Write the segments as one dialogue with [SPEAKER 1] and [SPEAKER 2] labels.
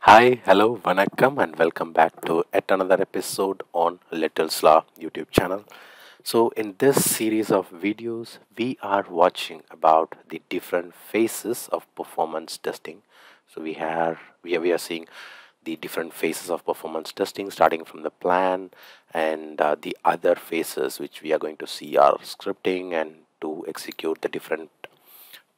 [SPEAKER 1] Hi, hello, vanakkam, and welcome back to yet another episode on Little's Law YouTube channel. So, in this series of videos, we are watching about the different phases of performance testing. So, we are we are, we are seeing the different phases of performance testing, starting from the plan and uh, the other phases, which we are going to see are scripting and to execute the different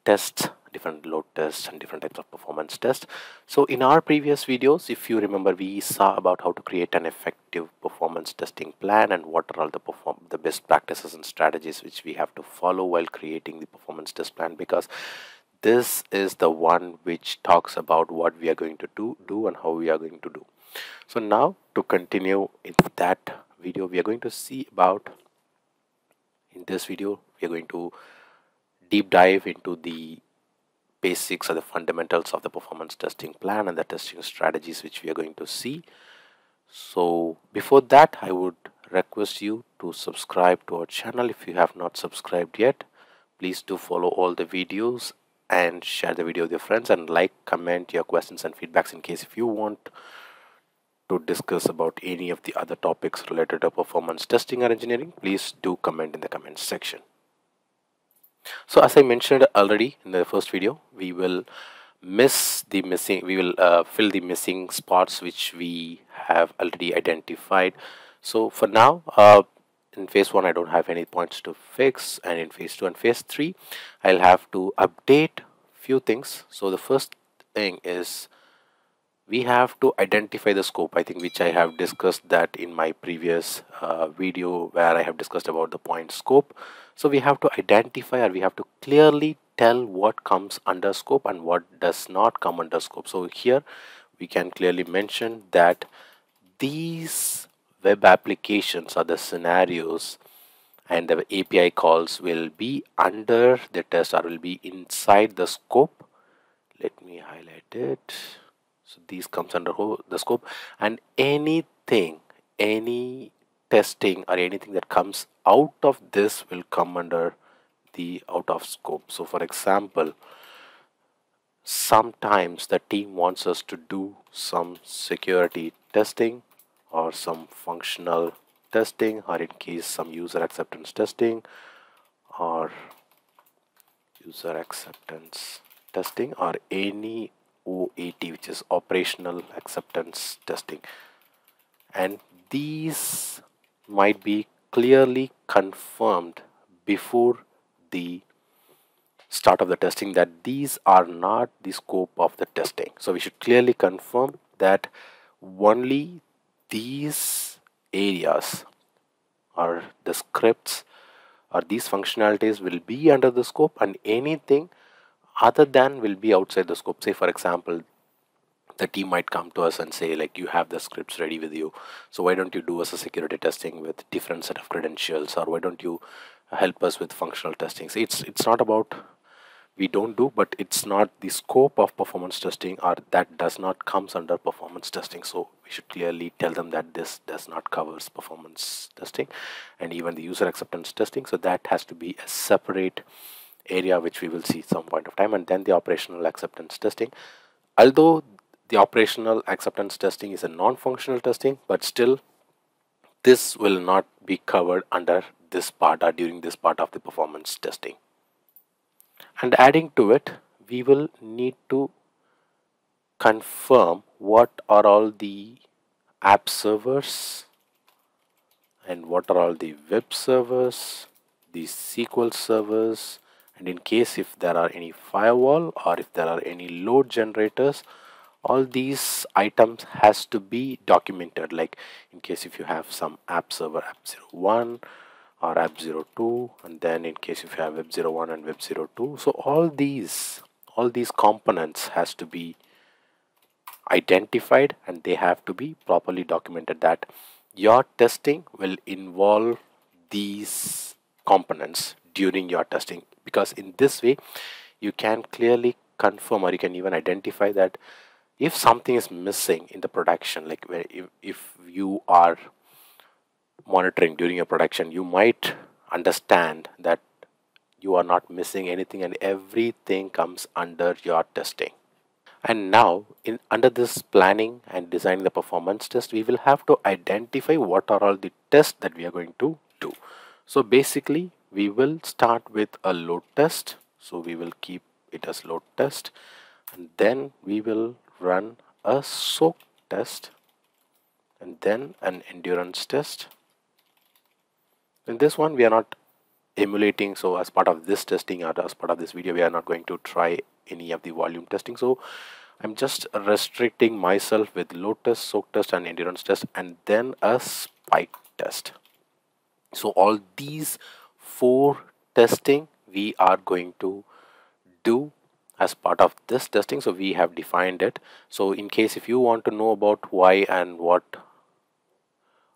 [SPEAKER 1] tests different load tests and different types of performance tests. So in our previous videos if you remember we saw about how to create an effective performance testing plan and what are all the perform the best practices and strategies which we have to follow while creating the performance test plan because this is the one which talks about what we are going to do do and how we are going to do. So now to continue in that video we are going to see about in this video we are going to deep dive into the basics or the fundamentals of the performance testing plan and the testing strategies which we are going to see. So before that i would request you to subscribe to our channel. If you have not subscribed yet please do follow all the videos and share the video with your friends and like comment your questions and feedbacks in case if you want to discuss about any of the other topics related to performance testing or engineering please do comment in the comments section so as I mentioned already in the first video, we will miss the missing, we will uh, fill the missing spots which we have already identified. So for now, uh, in phase 1 I don't have any points to fix and in phase 2 and phase 3 I'll have to update few things. So the first thing is we have to identify the scope i think which i have discussed that in my previous uh, video where i have discussed about the point scope so we have to identify or we have to clearly tell what comes under scope and what does not come under scope. So here we can clearly mention that these web applications or the scenarios and the API calls will be under the test or will be inside the scope. Let me highlight it. So these comes under the scope. And anything any testing or anything that comes out of this will come under the out of scope. So for example sometimes the team wants us to do some security testing or some functional testing or in case some user acceptance testing or user acceptance testing or any OAT which is operational acceptance testing. And these might be clearly confirmed before the start of the testing that these are not the scope of the testing. So we should clearly confirm that only these areas or the scripts or these functionalities will be under the scope and anything other than will be outside the scope. Say for example the team might come to us and say like you have the scripts ready with you. So why don't you do us a security testing with different set of credentials? Or why don't you help us with functional testing? So it's it's not about we don't do but it's not the scope of performance testing or that does not comes under performance testing. So we should clearly tell them that this does not covers performance testing and even the user acceptance testing. So that has to be a separate area which we will see some point of time and then the operational acceptance testing. Although the operational acceptance testing is a non-functional testing but still this will not be covered under this part or during this part of the performance testing. And adding to it we will need to confirm what are all the app servers and what are all the web servers the SQL servers and in case if there are any firewall or if there are any load generators all these items has to be documented. Like in case if you have some app server app 01 or app 02 and then in case if you have web 01 and web 02 so all these all these components has to be identified and they have to be properly documented that your testing will involve these components during your testing. Because in this way you can clearly confirm or you can even identify that if something is missing in the production like where if, if you are monitoring during your production you might understand that you are not missing anything and everything comes under your testing. And now in under this planning and designing the performance test we will have to identify what are all the tests that we are going to do. So basically we will start with a load test. So we will keep it as load test. And then we will run a soak test and then an endurance test. In this one we are not emulating so as part of this testing or as part of this video we are not going to try any of the volume testing. So I'm just restricting myself with load test, soak test and endurance test and then a spike test. So all these four testing we are going to do as part of this testing so we have defined it. So in case if you want to know about why and what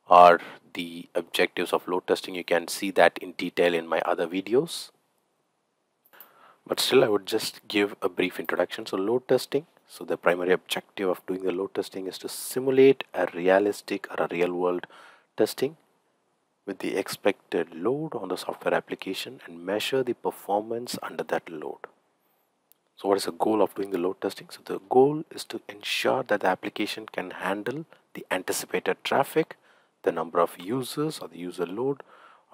[SPEAKER 1] are the objectives of load testing you can see that in detail in my other videos. But still I would just give a brief introduction. So load testing so the primary objective of doing the load testing is to simulate a realistic or a real world testing with the expected load on the software application and measure the performance under that load. So what is the goal of doing the load testing? So the goal is to ensure that the application can handle the anticipated traffic, the number of users or the user load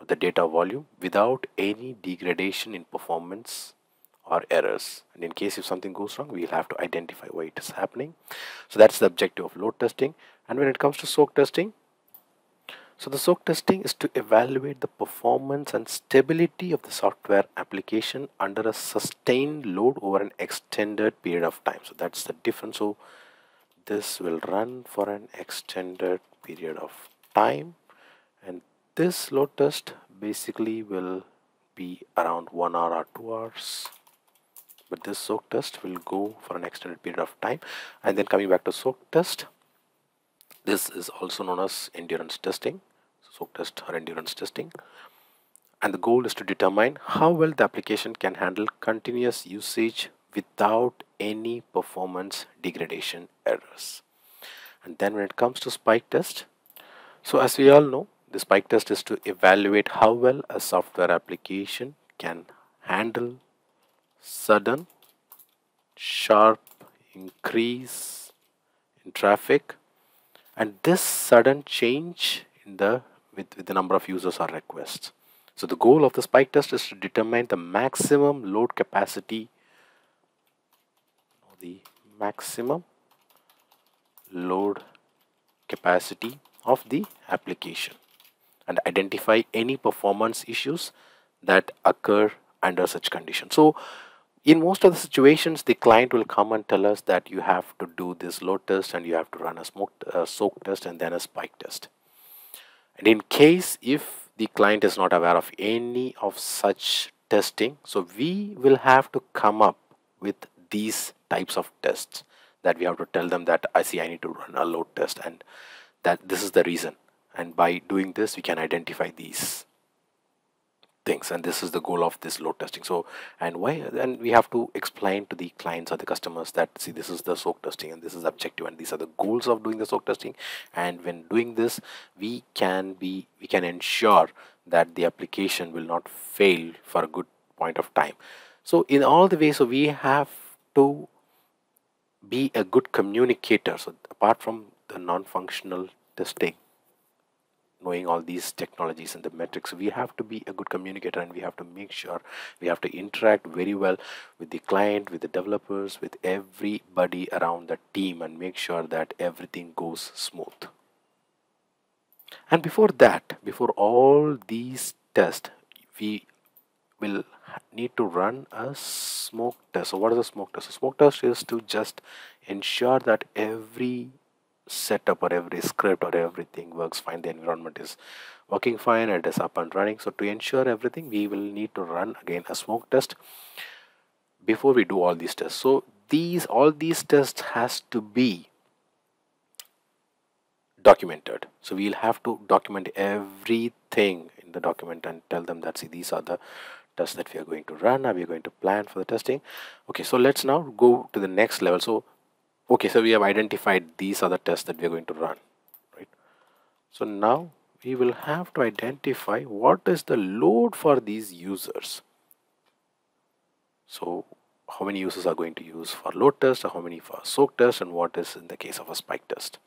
[SPEAKER 1] or the data volume without any degradation in performance or errors. And in case if something goes wrong, we'll have to identify why it is happening. So that's the objective of load testing. And when it comes to soak testing, so the soak testing is to evaluate the performance and stability of the software application under a sustained load over an extended period of time. So that's the difference. So this will run for an extended period of time and this load test basically will be around one hour or two hours but this soak test will go for an extended period of time and then coming back to soak test this is also known as endurance testing soak test or endurance testing. And the goal is to determine how well the application can handle continuous usage without any performance degradation errors. And then when it comes to spike test so as we all know the spike test is to evaluate how well a software application can handle sudden sharp increase in traffic and this sudden change in the with, with the number of users or requests. So the goal of the spike test is to determine the maximum load capacity, the maximum load capacity of the application and identify any performance issues that occur under such conditions. So in most of the situations, the client will come and tell us that you have to do this load test and you have to run a smoke, uh, soak test and then a spike test. And in case if the client is not aware of any of such testing, so we will have to come up with these types of tests that we have to tell them that I see I need to run a load test and that this is the reason. And by doing this, we can identify these things and this is the goal of this load testing. So and why and we have to explain to the clients or the customers that see this is the soak testing and this is objective and these are the goals of doing the soak testing. And when doing this we can be we can ensure that the application will not fail for a good point of time. So in all the ways so we have to be a good communicator. So apart from the non-functional testing knowing all these technologies and the metrics we have to be a good communicator and we have to make sure we have to interact very well with the client with the developers with everybody around the team and make sure that everything goes smooth. And before that before all these tests we will need to run a smoke test. So what is a smoke test? A smoke test is to just ensure that every setup or every script or everything works fine the environment is working fine it is up and running. So to ensure everything we will need to run again a smoke test before we do all these tests. So these all these tests has to be documented. So we'll have to document everything in the document and tell them that see these are the tests that we are going to run are we going to plan for the testing. Okay so let's now go to the next level. So okay so we have identified these are the tests that we are going to run right? So now we will have to identify what is the load for these users. So how many users are going to use for load test or how many for soak test and what is in the case of a spike test?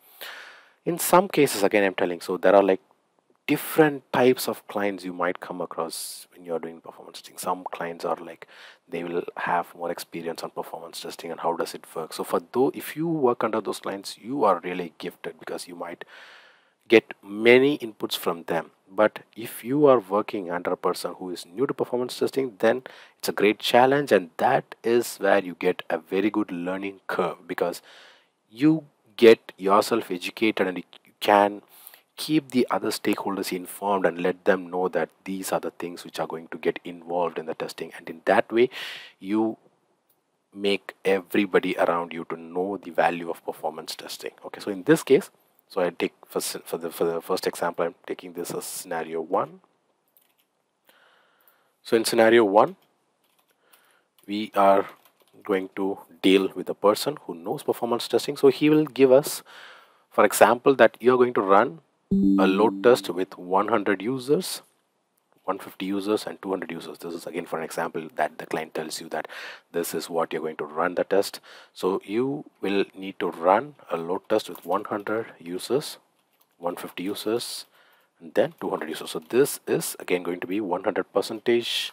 [SPEAKER 1] In some cases again i'm telling so there are like different types of clients you might come across when you're doing performance testing. Some clients are like they will have more experience on performance testing and how does it work. So for though if you work under those clients you are really gifted because you might get many inputs from them. But if you are working under a person who is new to performance testing then it's a great challenge and that is where you get a very good learning curve because you get yourself educated and you can keep the other stakeholders informed and let them know that these are the things which are going to get involved in the testing. And in that way you make everybody around you to know the value of performance testing. Okay so in this case so I take for, for the for the first example I'm taking this as scenario one. So in scenario one we are going to deal with a person who knows performance testing. So he will give us for example that you're going to run a load test with 100 users 150 users and 200 users. This is again for an example that the client tells you that this is what you're going to run the test. So you will need to run a load test with 100 users 150 users and then 200 users. So this is again going to be 100 percentage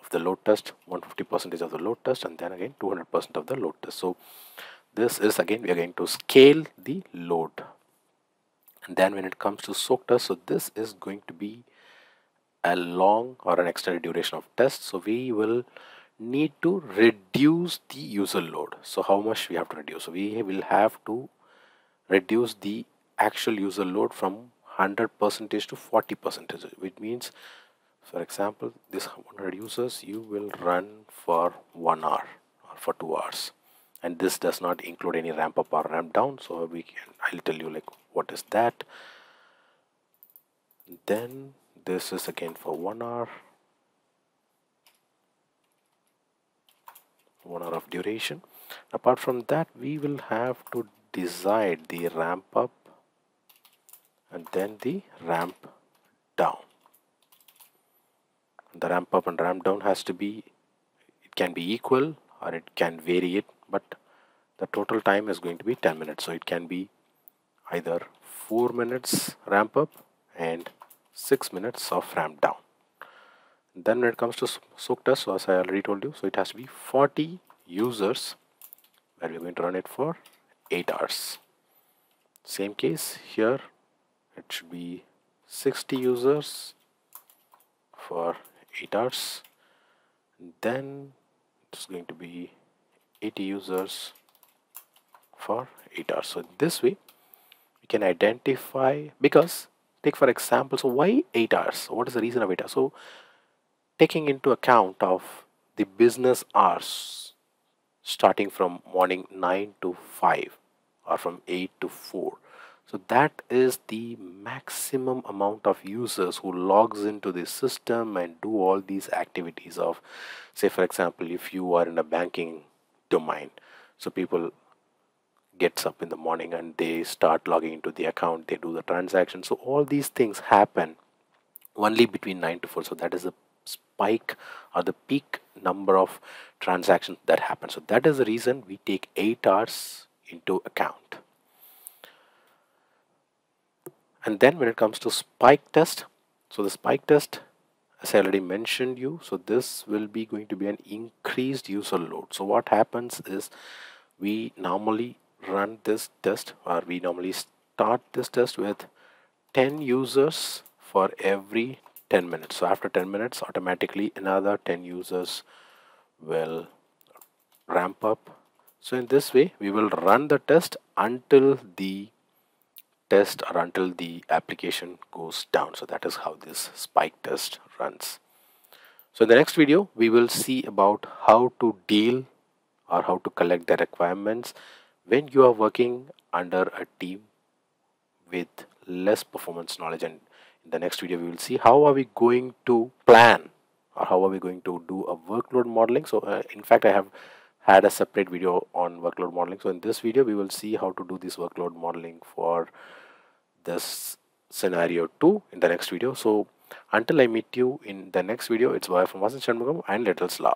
[SPEAKER 1] of the load test 150 percentage of the load test and then again 200 percent of the load test. So this is again we are going to scale the load and then when it comes to soak test so this is going to be a long or an extended duration of test. So we will need to reduce the user load. So how much we have to reduce? So we will have to reduce the actual user load from 100 percentage to 40 percentage which means for example this 100 users you will run for one hour or for two hours. And this does not include any ramp up or ramp down. So we can i'll tell you like what is that? Then this is again for one hour. One hour of duration. Apart from that we will have to decide the ramp up and then the ramp down. The ramp up and ramp down has to be it can be equal or it can vary it but the total time is going to be 10 minutes. So it can be either 4 minutes ramp up and 6 minutes of ramp down. Then when it comes to soak test so as I already told you so it has to be 40 users where we're going to run it for 8 hours. Same case here it should be 60 users for 8 hours. Then it's going to be 80 users for 8 hours. So this way we can identify because take for example so why 8 hours? What is the reason of 8 hours? So taking into account of the business hours starting from morning 9 to 5 or from 8 to 4 so that is the maximum amount of users who logs into the system and do all these activities of say for example if you are in a banking domain so people gets up in the morning and they start logging into the account they do the transaction. So all these things happen only between 9 to 4 so that is the spike or the peak number of transactions that happen. So that is the reason we take 8 hours into account. And then when it comes to spike test so the spike test as I already mentioned you so this will be going to be an increased user load. So what happens is we normally run this test or we normally start this test with 10 users for every 10 minutes. So after 10 minutes automatically another 10 users will ramp up. So in this way we will run the test until the test or until the application goes down. So that is how this spike test runs. So in the next video we will see about how to deal or how to collect the requirements when you are working under a team with less performance knowledge and in the next video we will see how are we going to plan or how are we going to do a workload modeling. So uh, in fact i have had a separate video on workload modeling. So in this video we will see how to do this workload modeling for this scenario 2 in the next video. So until i meet you in the next video it's Vaya from Vasan Shanmugam and Little's Law